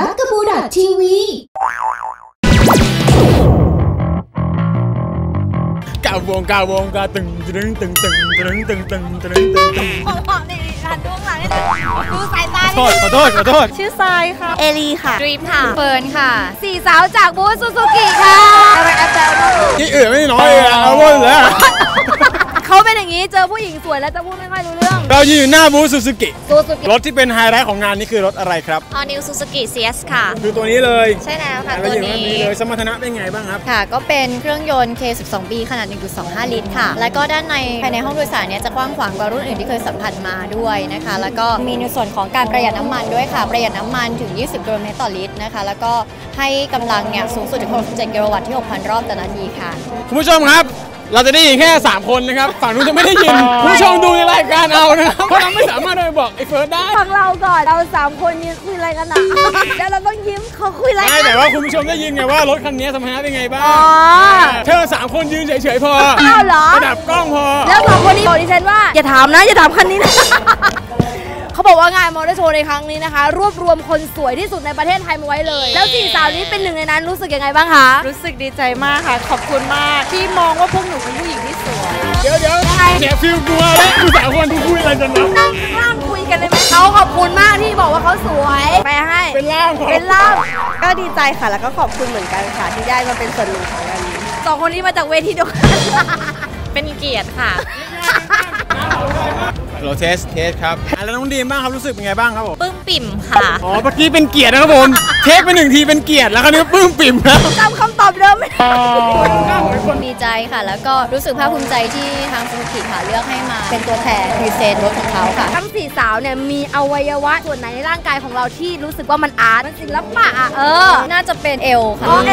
บักกบูดอททีวีกาวงกาวงกาตึงตึงตึงตึงตึงตึงตึงตึงตึงของของนี่หันดูข้างหลังนี่ดูสายตาขอโทษขอโทษขอโทษชื่อทรายค่ะ เอลีค่ะดรีมค่ะเฟิร์นค่ะ สี่สาวจากบูธซูซูกิค่ะอะไรแอปเปิลที่อื่นไม่น้อยเลยอะเอาวนแล้วเขาเป็นอย่าง นี้เจอผู้หญิงสวยแล้วจะพูดไม่ค่อยรู้เรื่อง เรายืนอยู่หน้าบูธซูซูกิ ซูซูกิรถที่เป็นไฮไลท์ของงานนี้คือรถอะไรครับ All New Suzuki CS ค่ะ คือตัวนี้เลยใช่แล้วค่ะ เราตัวอยู่หน้านี้ นี้เลยสมรรถนะเป็นไงบ้างครับ ค่ะ ก็เป็นเครื่องยนต์ K12B ขนาด 1.25 ลิตรค่ะ แล้วก็ด้านในภายในห้องโดยสารเนี่ยจะกว้างขวางกว่ารุ่นอื่นที่เคยสัมผัสมาด้วยนะคะ แล้วก็มีในส่วนของการประหยัดน้ำมันด้วยค่ะ ประหยัดน้ำมันถึง 20 กิโลเมตรต่อลิตรนะคะ แล้วก็ให้กำลังเนี่ยสูงสุดถึง67กิโลวัตต์ที่ 6,000 รอบต่อนาทีค่ะ คุณผู้ชมครับ เราจะได้ยินแค่ 3 คนนะครับ ฝั่งนู้นจะไม่ได้ยินคุณผู้ชมดูในรายการเอานะครับเพราะเราไม่สามารถไปบอกไอ้เฟิร์สได้ ฟังเราก่อน เราสามคนยืนคุยอะไรกันอะเดี๋ยวเราต้องยิ้มเขาคุยอะไรไม่กันแต่ว่าคุณผู้ชมได้ยินไงว่ารถคันนี้สมรรถนะเป็นไงบ้างอ๋อเธอสามคนยืนเฉยๆพออ้าวเหรอระดับกล้องพอ แล้วสองคนนี้บอกดิฉันว่าอย่าถามนะอย่าถามคันนี้นะ เขาบอกว่างานมอเตอร์โชว์ในครั้งนี้นะคะ รวบรวมคนสวยที่สุดในประเทศไทยมาไว้เลย แล้วสี่สาวนี้เป็นหนึ่งในนั้นรู้สึกยังไงบ้างคะรู้สึกดีใจมากค่ะ ขอบคุณมากที่มองว่าพวกหนูเป็นผู้หญิงที่สวยเดี๋ยวเดี๋ยวเสีย feel กลัวแล้วคุณสามคนคุยอะไรกันนะนั่งข้างคุยกันเลยไหมเขาขอบคุณมากที่บอกว่าเขาสวยแปลให้เป็นล่ามครับเป็นล่ามก็ดีใจค่ะแล้วก็ขอบคุณเหมือนกันค่ะ ที่ได้มาเป็นส่วนหนึ่งของงานนี้สองคนนี้มาจากเวทีเดียวกันเป็นเกียรติค่ะ เรา test test ครับอะแล้วน้องดรีมบ้างครับรู้สึกเป็นไงบ้างครับผม ปลื้มปริ่มค่ะ อ๋อเมื่อกี้เป็นเกียรตินะครับผม test ไปหนึ่งทีเป็นเกียรติแล้วคราวนี้ปลื้มปริ่มครับ จำคำตอบเดิมไม่ได้ดีใจค่ะ แล้วก็รู้สึกภาคภูมิใจที่ทาง Suzuki ค่ะเลือกให้มา เป็นตัวแทน present รถของเขาค่ะ ทั้งสี่สาวเนี่ยมีอวัยวะส่วนไหนในร่างกายของเราที่รู้สึกว่ามัน art มันศิลปะอะเออ น่าจะเป็นเอวค่ะอ๋อเอ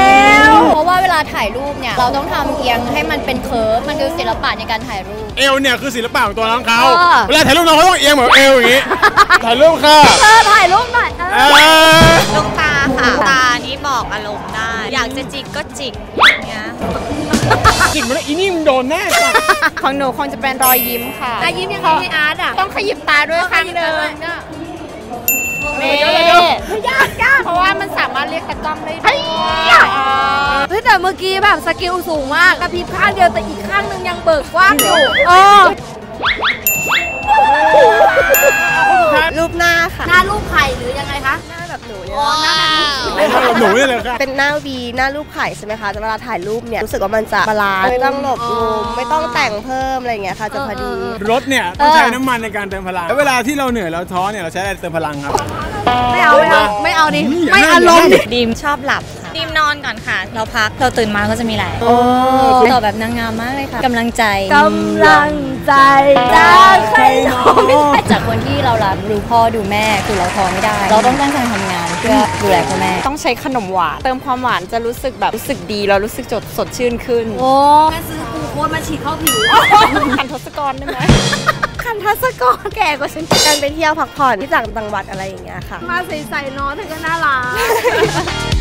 ว เพราะว่าเวลาถ่ายรูปเนี่ยเราต้องทำเอียงให้มันเป็น curve มันคือศิลปะในการถ่ายรูป เอวเนี่ยคือศิลปะของตัวน้องเขาเออ เวลาถ่ายรูปน้องเขาต้องเอียงแบบเอวอย่างงี้ ถ่ายรูปค่ะเธอถ่ายรูปหน่อยเอเอออดวงตาค่ะ ตานี้บอกอารมณ์ได้ อยากจะจิกก็จิกอย่างเงี้ยจิกมันแล้วอีนี่มึงโดนแน่จ้ะของหนูคงจะเป็นรอยยิ้มค่ะแต่ยิ้มยังไงให้ art อะต้องขยิบตาด้วยข้างหนึ่ง นี่ยากยากเพราะว่ามันสามารถเรียกตากล้องได้ด้วยเฮ้ยแต่เมื่อกี้แบบ skill สูงมากกระพริบข้างเดียวแต่อีกข้างหนึงยังเบิกกว้างอยู่เออรูปหน้าค่ะ หน้ารูปไข่หรือยังไงคะ หน้าแบบหนูเนี่ยไม่ทำกับ หนูนี่เลยค่ะเป็นหน้า V หน้ารูปไข่ใช่ไหมคะแต่เวลาถ่ายรูปเนี่ยรู้สึกว่ามันจะ balance ไม่ต้องหลบมุมไม่ต้องแต่งเพิ่มอะไรอย่างเงี้ยค่ะจะพอดีรถเนี่ยต้องใช้น้ำมันในการเติมพลังแล้วเวลาที่เราเหนื่อยเราท้อเนี่ยเราใช้อะไรเติมพลังครับ ไม่เอาไม่เอาไม่เอาดิอย่าไม่นั่งอารมณ์อย่านั่ดิงดรีมชอบหลับค่ะดรีมนอนก่อนค่ะ เราพักเราตื่นมาก็จะมีแรงตอบแบบนางงามมากเลยค่ะกำลังใจกำลังใจจากใครหนอไม่ใช่จากคนที่เรารักดูพ่อดูแม่คือเราท้อไม่ได้ เราต้องตั้งใจทำงานเพื่อดูแลพ่อแม่ ต้องใช้ขนมหวานเติมความหวานจะรู้สึกแบบรู้สึกดีแล้วรู้สึกจดสดชื่นขึ้น โอ้งั้นซื้อกูโค้ดมาฉีดเข้าผิวคันทศกรได้ไหม คันทัศกรแก่กว่าฉันการไปเที่ยวพักผ่อนที่ต่างจังหวัดอะไรอย่างเงี้ยค่ะ มาใส่ๆเนาะเธอก็น่ารัก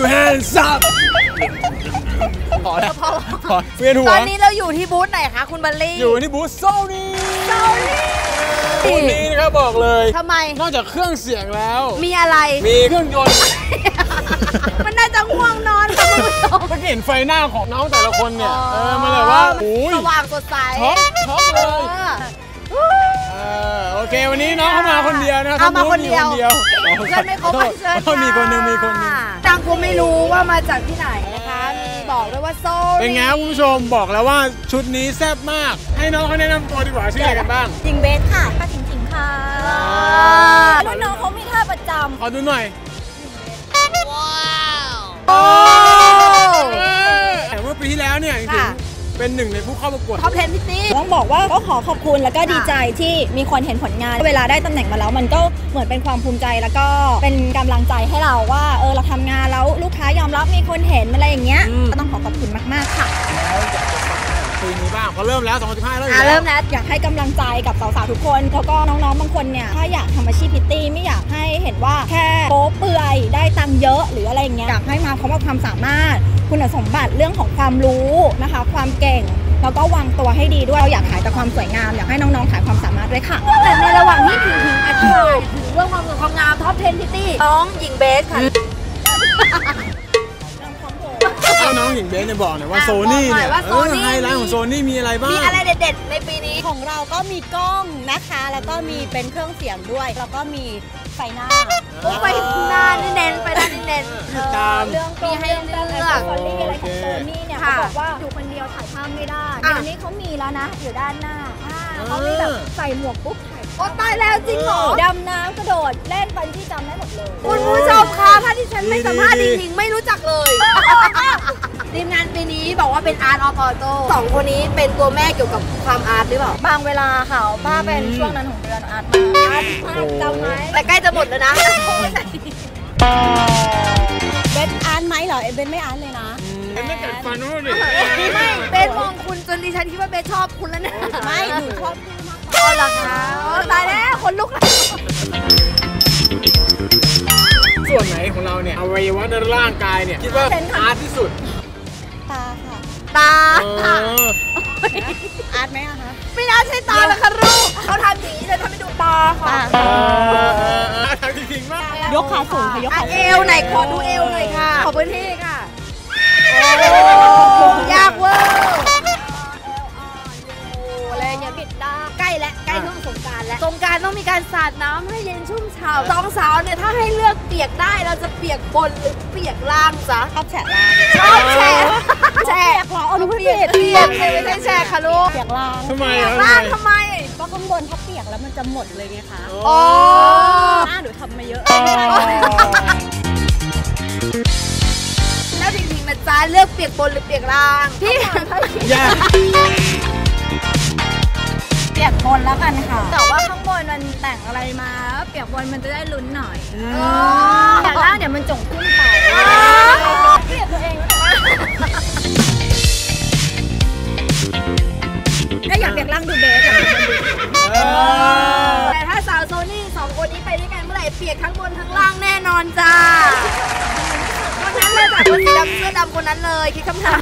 I put your hands up พอแล้วพอเวียนหัตวอนนี้เราอยู่ที่บูธไหนคะคุณบัลลี่ อยู่ที่บูธโซนี่โซลี่บูธนี้นะครับบอกเลยทำไม นอกจากเครื่องเสียงแล้ว มีอะไร มีเครื่องยนต์ มันน่าจะง่วงนอนค่ะคุณผู้ชมเมื่อกี้เห็นไฟหน้าของน้องแต่ละคนเนี่ย เออมันแบบว่าโอ้ยสว่างสดใสช็อกช็อกเลย เออเออโอเควันนี้น้องเข้ามาคนเดียวนะครับเอามาคนเดียวมีคนเดียวเพื่อนไม่ครบขอเชิญโทษมีคนหนึงมีคนหนึงต่างกูไม่รู้ว่ามาจากที่ไหนนะคะมีบอกด้วยว่าโซเป็นไงครับคุณผู้ชมบอกแล้วว่าชุดนี้แซ่บมาก ให้น้องเขาแนะนำตัวดีกว่าชื่ออะไรกันบ้างจิงเบสค่ะป้าถิงถิงค่ะรุ่นน้องเขามีท่าประจขอดูหน่อยำโอ้ เป็นหนึ่งในผู้เข้าประกวดท็อป10พี่ติ๊กต้องบอกว่าก็ขอขอบคุณแล้วก็ดีใจที่มีคนเห็นผลงาน เวลาได้ตำแหน่งมาแล้วมันก็เหมือนเป็นความภูมิใจแล้วก็เป็นกำลังใจให้เราว่าเออเราทำงานแล้วลูกค้ายอมรับมีคนเห็นอะไรอย่างเงี้ยก็ต้องขอขอบคุณมาก ๆ ค่ะปีนี้บ้างเขาเริ่มแล้ว2015แล้วอะเริ่มแล้วอยากให้กำลังใจกับสาวๆทุกคนแล้วก็น้องๆบางคนเนี่ยถ้าอยากทำอาชีพพิตตี้ไม่อยากให้เห็นว่าแค่โป๊เปื่อยได้ ตังค์เยอะหรืออะไรอย่างเงี้ยอยากให้มาพร้อมกับความสามารถคุณสมบัติเรื่องของความรู้นะคะ ความเก่งแล้วก็วางตัวให้ดีด้วยเราอยากขายแต่ความสวยงาม อยากให้น้องๆขายความสามารถด้วยค่ะ แต่ในระหว่างที่ผิงผิงอธิบายถึงเรื่องความสวยความงาม top 10 พริตตี้น้องหญิงเบสค่ะเอาน้องหญิงเบสเนี่ยบอกหน่อยว่าโซนี่เนี่ยบอกหน่อยว่าเออ Sony ไฮไลท์ของโซนี่มีอะไรบ้าง มีอะไรเด็ดๆในปีนี้ของเราก็มีกล้องนะคะ แล้วก็มีเป็นเครื่องเสียงด้วย แล้วก็มี ไฟหน้าโอ้ไปหน้านี่เน้นไปด้านนี่เน้นตามเรื่องมีให้เลือกฟอรี่อะไรของโซนี่เนี่ยค่ะเขาบอกว่าอยู่คนเดียวถ่ายภาพไม่ได้อะเดี๋ยวนี้เขามีแล้วนะ อยู่ด้านหน้าอ่าเขามีแบบใส่หมวกปุ๊บถ่ายโอ้ตายแล้วจริงเหรอดำน้ำกระโดดเล่น bungee จำได้หมดเลยคุณผู้ชมคะถ้าที่ฉันไม่สัมภาษณ์จริงๆไม่รู้จักเลย ทีมงานปีนี้บอกว่าเป็น Art of Auto สองคนนี้เป็นตัวแม่เกี่ยวกับความ art หรือเปล่าบางเวลาค่ะป้าเป็นอืมช่วงนั้นของเดือน art มา art มากจำไหมแต่ใกล้จะหมดแล้วนะเบนอาร์ตไหมเหรอเบนไม่อาร์ตเลยนะเป็นไม่กัดฟันนู้นดิไม่เบสมองคุณจนดิฉันคิดว่าเบสชอบคุณแล้วนะไม่หนูชอบพี่มากอ๋อเหรอคะอ๋อตายแล้วคนลุกแล้วส่วนไหนของเราเนี่ยอวัยวะในร่างกายเนี่ยคิดว่าอาร์ตที่สุดตาค่ะ ตาเอออาร์ตไหมอะคะไม่น่าใช่ตาแล้วค่ะลูกเขาทำอย่างนี้เลยทำให้ดูตาค่ะตาเออเออเออทางจริงๆมากยกขาสูงค่ะยกอะขาเอสูงวไหนขอดูเอวหน่อยค่ะ ขอพื้นที่ค่ะยากเวอร์โอ้อะไรเนี่ยบิดได้ใกล้แล้วใกล้ช่วงสงกรารแล้วสงกรารต้องมีการสาดน้ำให้เย็นชุ่มฉ่ำสองสาวเนี่ยถ้าให้เลือกเปียกได้เราจะเปียกบนหรือเปียกล่างจ๊ะชอบแฉะล่างชอบแฉะ แฉะเหรอเอาหนูเปียกเปียกไม่ใช่แฉะค่ะลูกเปียกล่างทำไมเปียอะกล่างทำไมก็ข้างบนถ้าเปียกแล้วมันจะหมดเลยไงคะอ๋อหน้าหนูทำมาเยอะแล้วจริงๆนะจ๊ะเลือกเปียกบนหรือเปียกล่างพี่แย่เปียกบนแล้วกันค่ะ แต่ว่าข้างบนมันแต่งอะไรมา เปียกบนมันจะได้ลุ้นหน่อยอ๋อแต่ล่างเดี๋ยวมันจงขึ้นไปเปีย กตัวเองถ้าอยากเปียกล่างดูเบสอยากเปียกบนดูเออแต่ถ้าสาวโซนี่สองคนนี้ไปด้วยกันเมื่อไหร่เปียกทั้งบนทั้งล่างแน่นอนจ้าคนนั้นเลยจากคนสีดำเสื้อดำคนนั้นเลยคิดคำถาม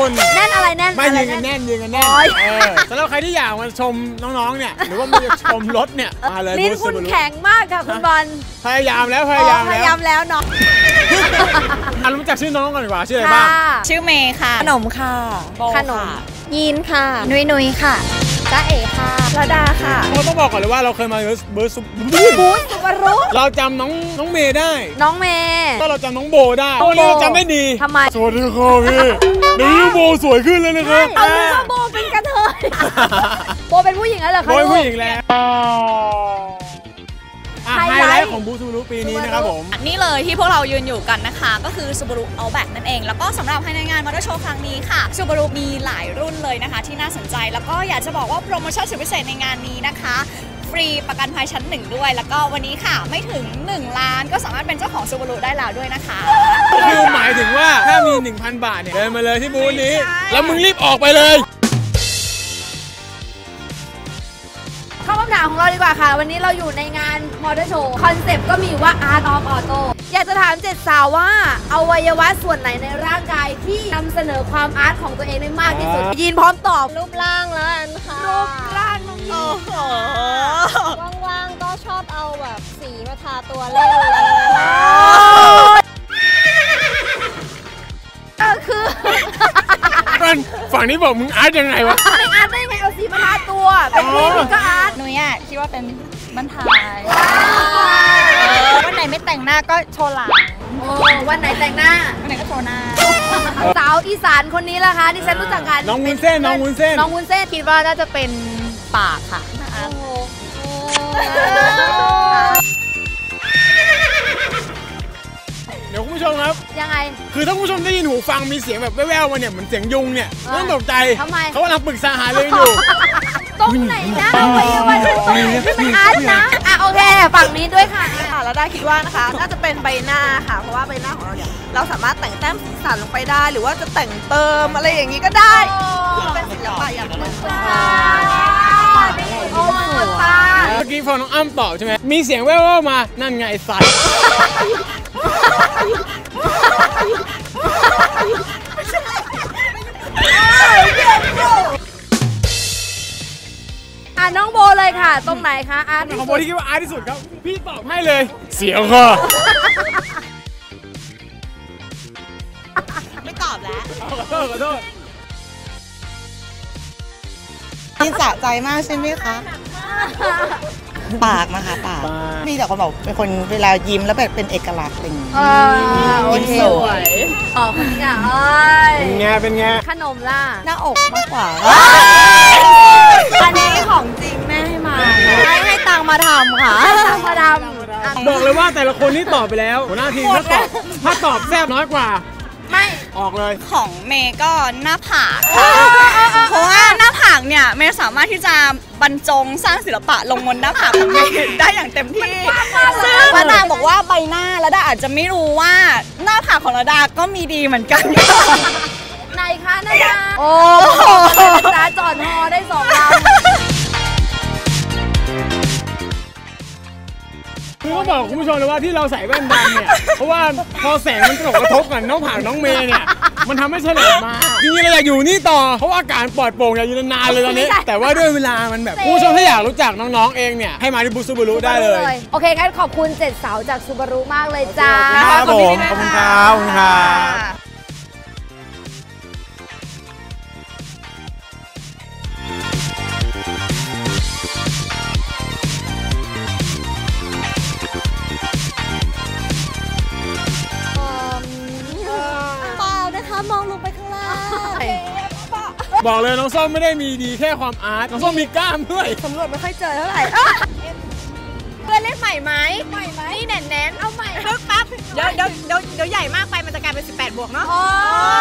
คนแน่นอะไรแน่นไม่อะไรยืนกันแน่นยืนกันแน่นโอ๊ยเออสำหรับใครที่อยากมาชมน้องๆเนี่ยหรือว่ามาชมรถเนี่ยมาเลยลิ้นบูธคุซูณบารุแข็งมากค่ะคุณบอลพยายามแล้วพยายามพแล้วยายามแล้วเนาะอะรู้จักชื่อน้องก่อนดีกว่าชื่ออะไรบ้างชื่อเมย์ค่ะขนมค่ะขนมยีนค่ะนุยนุยค่ะ จ้าเอ๋ค่ะระดาค่ะ เราต้องบอกก่อนเลยว่าเราเคยมาบูธซูบูธซุปเปอร์รุเราจำน้องน้องเมย์ได้ น้องเมย์ก็เราจำน้องโบได้น้องโบวันนี้เราจำได้ดีทำไมสวัสดีครับพี่เดี๋ยวนี้โบสวยขึ้นเลยนะครับเอาเรื่องโบเป็นกระเทยโบเป็นผู้หญิงแล้วเหรอคะโบเป็นลูกผู้หญิงแล้ว ของบูธซูบารุปีนี้นะครับผมนี่เลยที่พวกเรายืนอยู่กันนะคะ ก็คือ Subaru Outback นั่นเอง แล้วก็สำหรับภายในงานมอเตอร์โชว์ครั้งนี้ค่ะ Subaru มีหลายรุ่นเลยนะคะ ที่น่าสนใจแล้วก็อยากจะบอกว่าโปรโมชั่นสุดพิเศษในงานนี้นะคะฟรีประกันภัยชั้นหนึ่งด้วย แล้วก็วันนี้ค่ะไม่ถึง 1 ล้านก็สามารถเป็นเจ้าของ Subaru ได้แล้วด้วยนะคะคือหมายถึงว่าถ้ามี 1,000 บาทเนี่ยเดินมาเลยที่บูธนี้ แล้วมึงรีบออกไปเลยคำถามของเราดีกว่าค่ะ วันนี้เราอยู่ในงาน Motor Show concept ก็มีว่า Art of Auto อยากจะถามเจ็ดสาวว่าอวัยวะส่วนไหนในร่างกายที่นำเสนอความ art ของตัวเองได้มากที่สุด ยีนพร้อมตอบ รูปร่างแล้วกันค่ะรูปร่างน้องยีนว่างๆก็ชอบเอาแบบสีมาทาตัวเล่นเลยก็คือมันฝั่งนี้บอกมึงอาร์ตยังไงวะาตัวเป็นผู้หญิงก็อาร์ตนุยอะคิดว่าเป็นบันทายวันไหนไม่แต่งหน้าก็โชว์หลังโอ้วันไหนแต่งหน้าวันไหนก็โชว์หน้าสาวอีสานคนนี้ล่ะคะที่ฉันรู้จักกันน้องวุ้นเส้นน้องวุ้นเส้นน้องวุ้นเส้นคิดว่าน่าจะเป็นปากค่ะโอ้โหเดี๋ยวคุณผู้ชมครับ ยังไง คือถ้าคุณผู้ชมได้ยินหูฟังมีเสียงแบบแว่วๆมาเนี่ยเหมือนเสียงยุงเนี่ยเออไม่ต้องตกใจทำไมเขากำลังปรึกษาหาเรื่องอยู่ตร งไหนนะอวัยวะตรงไหนที่มันอาร์ตนะอะโอเคฝั่งนี้ด้วยค่ะค่ะแล้วได้คิดว่านะคะน่าจะเป็นใบหน้าค่ะ เพราะว่าใบหน้าของเราเนี่ยเราสามารถแต่งแต้มสีสันลงไปได้ หรือว่าจะแต่งเติมอะไรอย่างนี้ก็ได้คือเป็นศิลปะอย่างหนึ่งโอ้ยตาเมื่อกี้พอน้องอ้ำตอบใช่ไหมมีเสียงแว่วๆมานั่นไงไอ้สัตว์ อะน้องโบเลยค่ะ ตรงไหนคะอาร์ตที่ของโบสุดที่คิดว่าอาร์ตที่สุดครับ พี่ตอบให้เลย เสียวค่ะไม่ตอบแล้วขอโทษขอโทษนี่สะใจมากใช่ไหมคะ ปากนะคะปากปาก มีแต่คนบอกเป็นคนเวลายิ้มแล้วแบบเป็นเอกลักษณ์อะไรอย่างงี้เออโอเคสวยขอบคุณค่ะเอ้ยเป็นไงเป็นไงขนมล่ะ หน้าอกมากกว่า อันนี้ของจริงแม่ ให้มาให้ให้ตังมาทำค่ะธรรมดำอะบอกเลยว่าแต่ละคนนี่ตอบไปแล้วหัวหน้าทีมถ้าตอบถ้าตอบแซบน้อยกว่า ไม่ออกเลยของเมย์ก็หน้าผากค่ะเพราะว่าหน้าผากเนี่ยเมย์สามารถที่จะบรรจงสร้างศิลปะลงบนหน้าผากของเมย์ได้อย่างเต็มที่ซึ่งระดาบอกว่าใบหน้าระดาอาจจะไม่รู้ว่าหน้าผากของระดาก็มีดีเหมือนกันไหนคะนาดาโอ้โหนาดาจอดฮอได้สองลำ คือต้องบอกคุณผู้ชมเลยว่าที่เราใส่แว่นดำเนี่ย เพราะว่าพอแสงมันกระทบกระทบกับน้องผากน้องเมย์เนี่ย มันทำให้เฉลยมาจริงๆเราอยากอยู่นี่ต่อ เพราะว่าอากาศปลอดโปร่งอยากอยู่นานๆเลยตอนนี้ แต่ว่าด้วยเวลามันแบบคุณผู้ชมถ้าอยากรู้จักน้องๆเองเนี่ยให้มาที่บูซูบูรุได้เลย โอเคงั้นขอบคุณเจ็ดสาวจากซูบารุมากเลยจ้าครับผมขอบคุณครับขอบคุณครับ บอกเลยน้องส้มไม่ได้มีดีแค่ความอาร์ตน้องส้มมีกล้ามด้วยสำรวจไม่ค่อยเจอเท่าไหร่เพื่อนเล่นใหม่ไหมใหม่ไหมนี่แน่นๆเอาใหม่ปึ๊บปั๊บเดี๋ยวเดี๋ยวเดี๋ยวเดี๋ยวใหญ่มากไปมันจะกลายเป็น 18 บวกเนาะ